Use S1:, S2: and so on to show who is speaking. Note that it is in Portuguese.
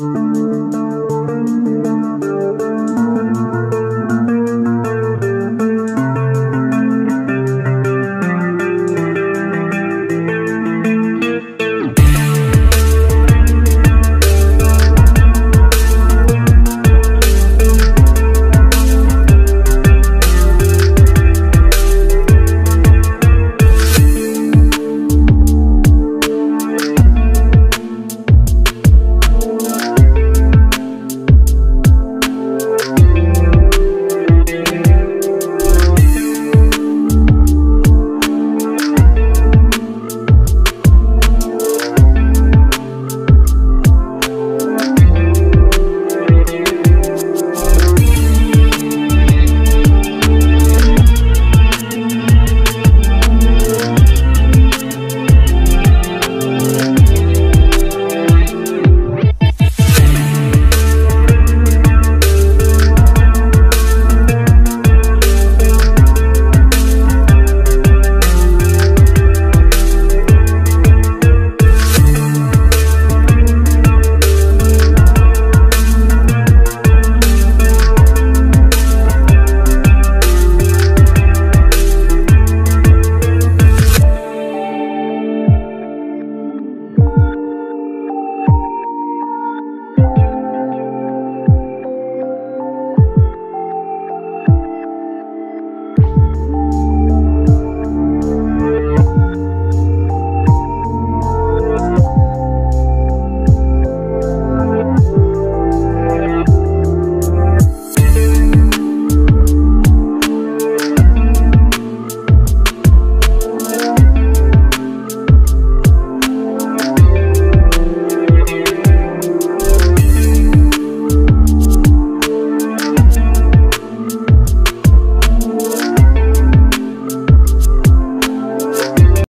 S1: Música